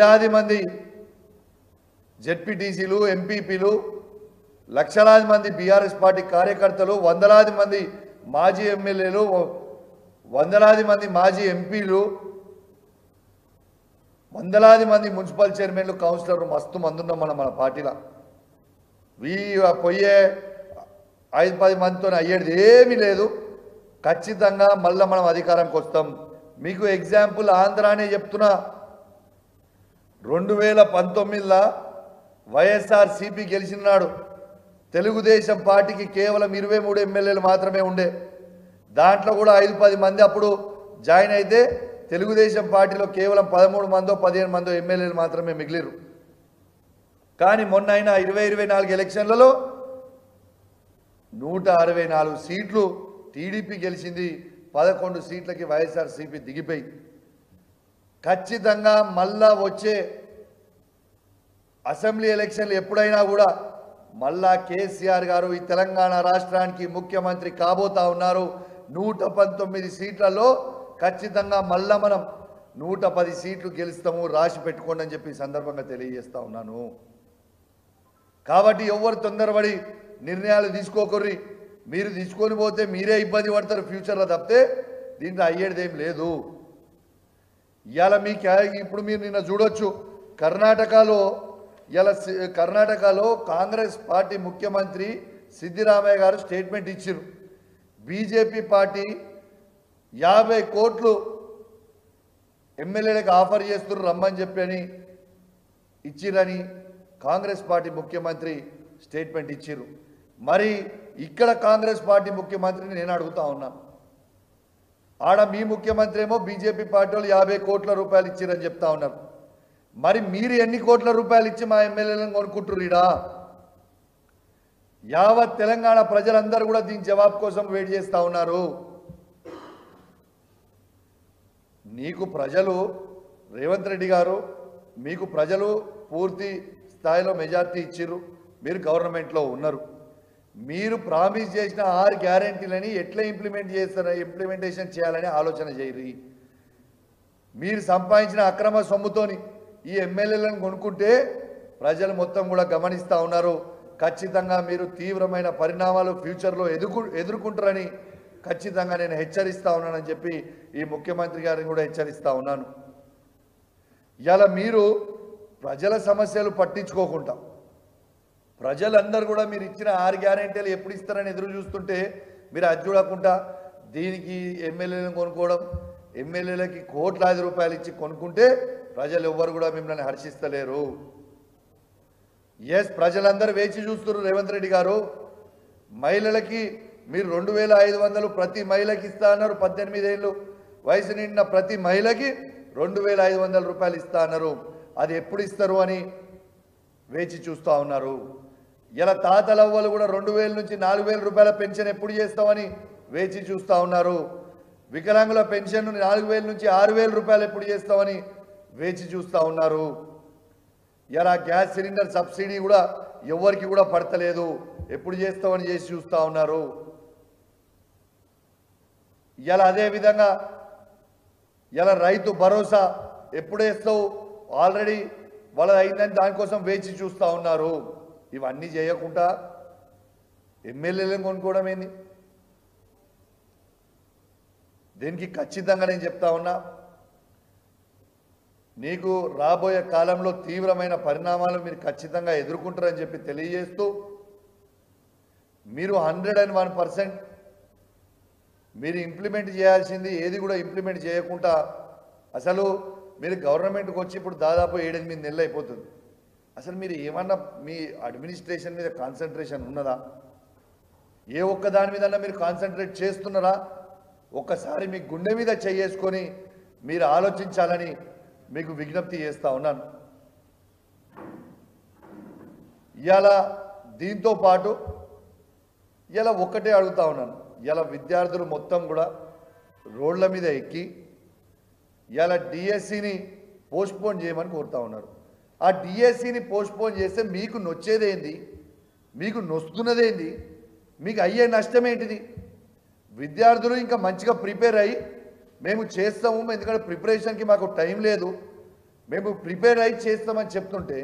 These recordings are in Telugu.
వేలాది మంది జెడ్పీటీసీలు ఎంపీపీలు లక్షలాది మంది బీఆర్ఎస్ పార్టీ కార్యకర్తలు వందలాది మంది మాజీ ఎమ్మెల్యేలు వందలాది మంది మాజీ ఎంపీలు వందలాది మంది మున్సిపల్ చైర్మన్లు కౌన్సిలర్లు మస్తు మంది ఉన్నాం మనం మన పార్టీలో. వీ పోయే ఐదు పది మందితో అయ్యేది ఏమీ లేదు. ఖచ్చితంగా మళ్ళీ మనం అధికారంకి వస్తాం మీకు ఎగ్జాంపుల్ ఆంధ్రానే చెప్తున్నా. రెండు వేల పంతొమ్మిదిలో వైఎస్ఆర్ సిపి గెలిచినాడు. తెలుగుదేశం పార్టీకి కేవలం ఇరవై మూడు ఎమ్మెల్యేలు మాత్రమే ఉండే. దాంట్లో కూడా ఐదు పది మంది అప్పుడు జాయిన్ అయితే తెలుగుదేశం పార్టీలో కేవలం పదమూడు మందో పదిహేను మందో ఎమ్మెల్యేలు మాత్రమే మిగిలిరు కానీ మొన్న అయిన ఇరవై ఇరవై నాలుగు ఎలక్షన్లలో నూట అరవై నాలుగు సీట్లు టీడీపీ గెలిచింది పదకొండు సీట్లకి వైఎస్ఆర్సీపీ దిగిపోయి. ఖచ్చితంగా మళ్ళా వచ్చే అసెంబ్లీ ఎలక్షన్లు ఎప్పుడైనా కూడా మళ్ళా కేసీఆర్ గారు ఈ తెలంగాణ రాష్ట్రానికి ముఖ్యమంత్రి కాబోతా ఉన్నారు. నూట పంతొమ్మిది సీట్లలో ఖచ్చితంగా మళ్ళా మనం నూట పది సీట్లు గెలుస్తాము రాసి పెట్టుకోండి అని చెప్పి సందర్భంగా తెలియజేస్తా ఉన్నాను. కాబట్టి ఎవరు తొందరపడి నిర్ణయాలు తీసుకోకర్రి. మీరు తీసుకొని పోతే మీరే ఇబ్బంది పడతారు ఫ్యూచర్లో తప్పితే దీంట్లో అయ్యేది ఏం లేదు. ఇవాళ మీకు ఇప్పుడు మీరు నిన్న చూడొచ్చు కర్ణాటకలో ఇలా కర్ణాటకలో కాంగ్రెస్ పార్టీ ముఖ్యమంత్రి సిద్ధిరామయ్య గారు స్టేట్మెంట్ ఇచ్చారు బీజేపీ పార్టీ యాభై కోట్లు ఎమ్మెల్యేలకు ఆఫర్ చేస్తున్నారు రమ్మని చెప్పి అని ఇచ్చిరని కాంగ్రెస్ పార్టీ ముఖ్యమంత్రి స్టేట్మెంట్ ఇచ్చిర్రు. మరి ఇక్కడ కాంగ్రెస్ పార్టీ ముఖ్యమంత్రిని నేను అడుగుతా ఉన్నాను ఆడ మీ ముఖ్యమంత్రి ఏమో బీజేపీ పార్టీ వాళ్ళు యాభై కోట్ల రూపాయలు ఇచ్చిరని చెప్తా ఉన్నారు. మరి మీరు ఎన్ని కోట్ల రూపాయలు ఇచ్చి మా ఎమ్మెల్యేలను కొనుక్కుంటారు ఈడ? యావత్ తెలంగాణ ప్రజలందరూ కూడా దీని జవాబు కోసం వెయిట్ చేస్తూ ఉన్నారు. నీకు ప్రజలు రేవంత్ రెడ్డి గారు మీకు ప్రజలు పూర్తి స్థాయిలో మెజార్టీ ఇచ్చిర్రు. మీరు గవర్నమెంట్లో ఉన్నారు. మీరు ప్రామిస్ చేసిన ఆరు గ్యారంటీలని ఎట్లా ఇంప్లిమెంట్ చేస్తారో ఇంప్లిమెంటేషన్ చేయాలని ఆలోచన చేయరు. మీరు సంపాదించిన అక్రమ సొమ్ముతోని ఈ ఎమ్మెల్యేలను కొనుక్కుంటే ప్రజలు మొత్తం కూడా గమనిస్తూ ఉన్నారు. ఖచ్చితంగా మీరు తీవ్రమైన పరిణామాలు ఫ్యూచర్లో ఎదుర్కొ ఎదుర్కొంటారని ఖచ్చితంగా నేను హెచ్చరిస్తూ ఉన్నానని చెప్పి ఈ ముఖ్యమంత్రి గారిని కూడా హెచ్చరిస్తూ ఉన్నాను. ఇలా మీరు ప్రజల సమస్యలు పట్టించుకోకుండా ప్రజలందరూ కూడా మీరు ఇచ్చిన ఆరు గ్యారెంటీలు ఎప్పుడు ఇస్తారని ఎదురు చూస్తుంటే మీరు అది చూడకుండా దీనికి ఎమ్మెల్యేలను కొనుక్కోవడం ఎమ్మెల్యేలకి కోట్లాది రూపాయలు ఇచ్చి కొనుక్కుంటే ప్రజలు ఎవ్వరు కూడా మిమ్మల్ని హర్షిస్తలేరు. ఎస్ ప్రజలందరూ వేచి చూస్తున్నారు రేవంత్ రెడ్డి గారు. మహిళలకి మీరు రెండు వేల ఐదు వందలు ప్రతి మహిళకి ఇస్తా అన్నారు పద్దెనిమిది ఏళ్ళు వయసు నిండిన ప్రతి మహిళకి రెండు వేల ఐదు వందల రూపాయలు ఇస్తా అన్నారు. అది ఎప్పుడు ఇస్తారు అని వేచి చూస్తూ ఉన్నారు. ఇలా తాతలవ్వలు కూడా రెండు వేల నుంచి నాలుగు వేల రూపాయల పెన్షన్ ఎప్పుడు చేస్తామని వేచి చూస్తూ ఉన్నారు. వికలాంగుల పెన్షన్ నాలుగు వేల నుంచి ఆరు వేల రూపాయలు ఎప్పుడు చేస్తామని వేచి చూస్తూ ఉన్నారు. ఇలా గ్యాస్ సిలిండర్ సబ్సిడీ కూడా ఎవరికి కూడా పడతలేదు. ఎప్పుడు చేస్తామని చేసి చూస్తూ ఉన్నారు. ఇలా అదే విధంగా ఇలా రైతు భరోసా ఎప్పుడు వేస్తావు? ఆల్రెడీ వాళ్ళది అయిందని దానికోసం వేచి చూస్తూ ఉన్నారు. ఇవన్నీ చేయకుండా ఎమ్మెల్యేలను కొనుక్కోవడం ఏంది? దీనికి ఖచ్చితంగా నేను చెప్తా ఉన్నా నీకు రాబోయే కాలంలో తీవ్రమైన పరిణామాలు మీరు ఖచ్చితంగా ఎదుర్కొంటారని చెప్పి తెలియజేస్తూ మీరు హండ్రెడ్ అండ్ వన్ పర్సెంట్ మీరు ఇంప్లిమెంట్ చేయాల్సింది ఏది కూడా ఇంప్లిమెంట్ చేయకుండా అసలు మీరు గవర్నమెంట్కి వచ్చి ఇప్పుడు దాదాపు ఏడెనిమిది నెలలు అయిపోతుంది. అసలు మీరు ఏమన్నా మీ అడ్మినిస్ట్రేషన్ మీద కాన్సన్ట్రేషన్ ఉన్నదా? ఏ ఒక్క దాని మీద మీరు కాన్సన్ట్రేట్ చేస్తున్నారా? ఒక్కసారి మీ గుండె మీద చేసుకొని మీరు ఆలోచించాలని మీకు విజ్ఞప్తి చేస్తూ ఉన్నాను. ఇవాళ దీంతో పాటు ఇలా ఒక్కటే అడుగుతా ఉన్నాను. ఇలా విద్యార్థులు మొత్తం కూడా రోడ్ల మీద ఎక్కి ఇలా డిఎస్సిని పోస్ట్పోన్ చేయమని కోరుతా ఉన్నారు. ఆ డిఎస్సిని పోస్ట్పోన్ చేస్తే మీకు నొచ్చేదేంది? మీకు నొస్తున్నదేంది? మీకు అయ్యే నష్టం ఏంటిది విద్యార్థులు ఇంకా మంచిగా ప్రిపేర్ అయ్యి మేము చేస్తాము ఎందుకంటే ప్రిపరేషన్కి మాకు టైం లేదు. మేము ప్రిపేర్ అయ్యి చేస్తామని చెప్తుంటే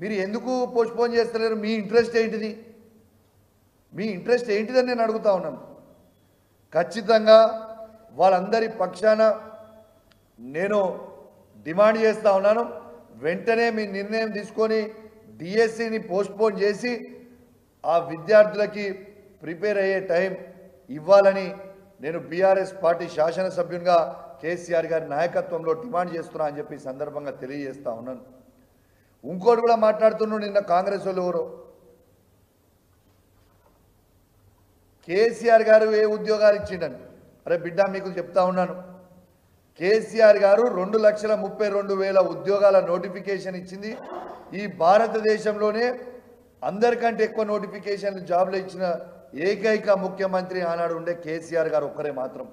మీరు ఎందుకు పోస్ట్పోన్ చేస్తలేరు? మీ ఇంట్రెస్ట్ ఏంటిది? మీ ఇంట్రెస్ట్ ఏంటిదని నేను అడుగుతా ఉన్నాను. ఖచ్చితంగా వాళ్ళందరి పక్షాన నేను డిమాండ్ చేస్తా ఉన్నాను. వెంటనే మీ నిర్ణయం తీసుకొని డిఎస్సిని పోస్ట్పోన్ చేసి ఆ విద్యార్థులకి ప్రిపేర్ అయ్యే టైం ఇవ్వాలని నేను బీఆర్ఎస్ పార్టీ శాసనసభ్యునిగా కేసీఆర్ గారి నాయకత్వంలో డిమాండ్ చేస్తున్నా అని చెప్పి సందర్భంగా తెలియజేస్తా ఉన్నాను. ఇంకోటి కూడా మాట్లాడుతున్నాడు నిన్న కాంగ్రెస్ వాళ్ళు ఎవరో. కేసీఆర్ గారు ఏ ఉద్యోగాలు ఇచ్చిండని. అరే బిడ్డ మీకు చెప్తా ఉన్నాను. కేసీఆర్ గారు రెండు లక్షల ముప్పై రెండు వేల ఉద్యోగాల నోటిఫికేషన్ ఇచ్చింది. ఈ భారతదేశంలోనే అందరికంటే ఎక్కువ నోటిఫికేషన్లు జాబ్లు ఇచ్చిన ఏకైక ముఖ్యమంత్రి ఆనాడు ఉండే కేసీఆర్ గారు ఒక్కరే మాత్రం.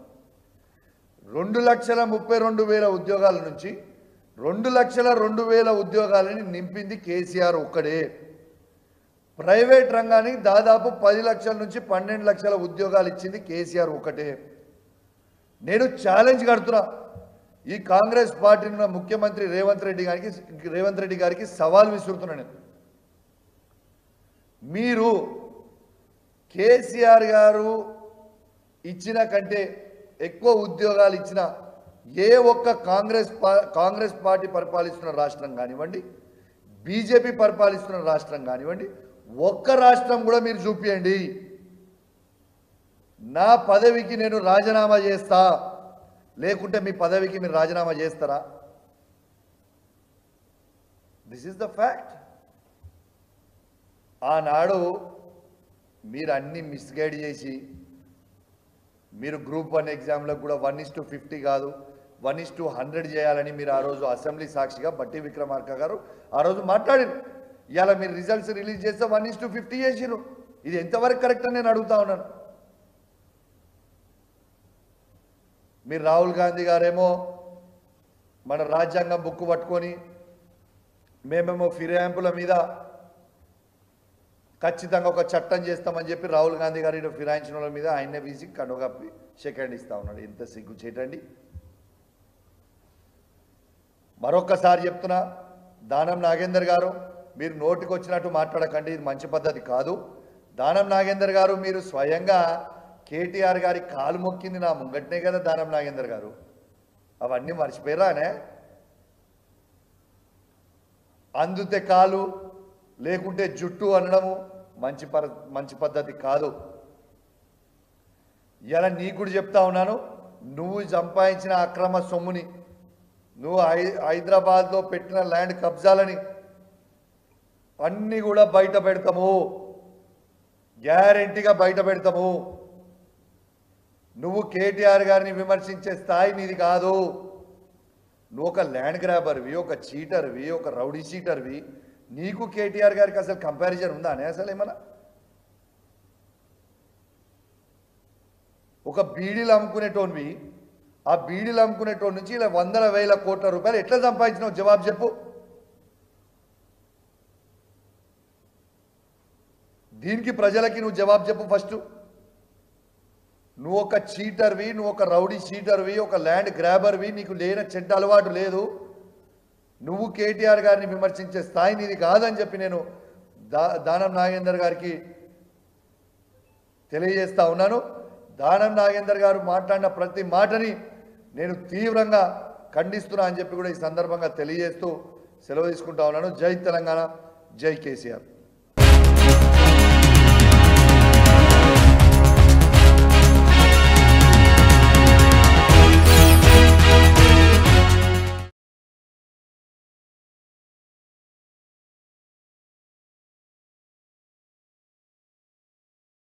రెండు లక్షల ముప్పై రెండు వేల ఉద్యోగాల నుంచి రెండు లక్షల రెండు వేల ఉద్యోగాలని నింపింది కేసీఆర్ ఒక్కడే. ప్రైవేట్ రంగానికి దాదాపు పది లక్షల నుంచి పన్నెండు లక్షల ఉద్యోగాలు ఇచ్చింది కేసీఆర్ ఒకటే నేను ఛాలెంజ్ కడుతున్నా. ఈ కాంగ్రెస్ పార్టీ ఉన్న ముఖ్యమంత్రి రేవంత్ రెడ్డి గారికి రేవంత్ రెడ్డి గారికి సవాల్ విసురుతున్నా నేను. మీరు కేసీఆర్ గారు ఇచ్చిన కంటే ఎక్కువ ఉద్యోగాలు ఇచ్చిన ఏ ఒక్క కాంగ్రెస్ కాంగ్రెస్ పార్టీ పరిపాలిస్తున్న రాష్ట్రం కానివ్వండి బీజేపీ పరిపాలిస్తున్న రాష్ట్రం కానివ్వండి ఒక్క రాష్ట్రం కూడా మీరు చూపించండి నా పదవికి నేను రాజీనామా చేస్తా. లేకుంటే మీ పదవికి మీరు రాజీనామా చేస్తారా? దిస్ ఇస్ ద ఫ్యాక్ట్ ఆనాడు మీరు అన్నీ మిస్గైడ్ చేసి మీరు గ్రూప్ వన్ ఎగ్జామ్లో కూడా వన్ ఇస్ టు ఫిఫ్టీ కాదు వన్ ఇస్ టు హండ్రెడ్ చేయాలని మీరు ఆ రోజు అసెంబ్లీ సాక్షిగా బట్టి విక్రమార్క గారు ఆ రోజు మాట్లాడారు. ఇవాళ మీరు రిజల్ట్స్ రిలీజ్ చేస్తే వన్ ఇస్ టు ఫిఫ్టీ చేసిరు ఇది ఎంతవరకు కరెక్ట్ అని నేను అడుగుతా ఉన్నాను. మీరు రాహుల్ గాంధీ గారేమో మన రాజ్యాంగం బుక్ పట్టుకొని మేమేమో ఫిరాయింపుల మీద ఖచ్చితంగా ఒక చట్టం చేస్తామని చెప్పి రాహుల్ గాంధీ గారి ఫిరాయించిన వాళ్ళ మీద ఆయన్నే వీసి కనుగప్పి సెకండ్ ఇస్తా ఉన్నాడు. ఎంత సిగ్గు చేయటండి. మరొక్కసారి చెప్తున్నా దానం నాగేందర్ గారు మీరు నోటికి వచ్చినట్టు మాట్లాడకండి. ఇది మంచి పద్ధతి కాదు. దానం నాగేందర్ గారు మీరు స్వయంగా కేటీఆర్ గారి కాలు మొక్కింది నా ముంగట్నే కదా దానం నాగేందర్ గారు. అవన్నీ మర్చిపోయారానే అందుతే కాలు లేకుంటే జుట్టు అనడము మంచి పర మంచి పద్ధతి కాదు. ఇలా నీకు కూడా చెప్తా ఉన్నాను నువ్వు సంపాదించిన అక్రమ సొమ్ముని నువ్వు హై హైదరాబాద్లో పెట్టిన ల్యాండ్ కబ్జాలని అన్నీ కూడా బయట పెడతాము. గ్యారెంటీగా బయట పెడతాము. నువ్వు కేటీఆర్ గారిని విమర్శించే స్థాయి నీది కాదు. నువ్వు ఒక ల్యాండ్ గ్రాబర్వి ఒక చీటర్వి ఒక రౌడీ చీటర్వి. నీకు కేటీఆర్ గారికి అసలు కంపారిజన్ ఉందా? అనే అసలు ఏమన్నా? ఒక బీడీలు అమ్ముకునేటోన్వి ఆ బీడీలు అమ్ముకునేటోడి నుంచి ఇలా వందల వేల కోట్ల రూపాయలు ఎట్లా సంపాదించినావు? జవాబు చెప్పు. దీనికి ప్రజలకి నువ్వు జవాబు చెప్పు ఫస్ట్. నువ్వు ఒక చీటర్వి నువ్వు ఒక రౌడీ చీటర్వి ఒక ల్యాండ్ గ్రాబర్వి నీకు లేని చెడ్డ అలవాటు లేదు. నువ్వు కేటీఆర్ గారిని విమర్శించే స్థాయి నీది కాదని చెప్పి నేను దా దానం నాగేందర్ గారికి తెలియజేస్తా ఉన్నాను. దానం నాగేందర్ గారు మాట్లాడిన ప్రతి మాటని నేను తీవ్రంగా ఖండిస్తున్నా అని చెప్పి కూడా ఈ సందర్భంగా తెలియజేస్తూ సెలవు తీసుకుంటా ఉన్నాను. జై తెలంగాణ జై కేసీఆర్.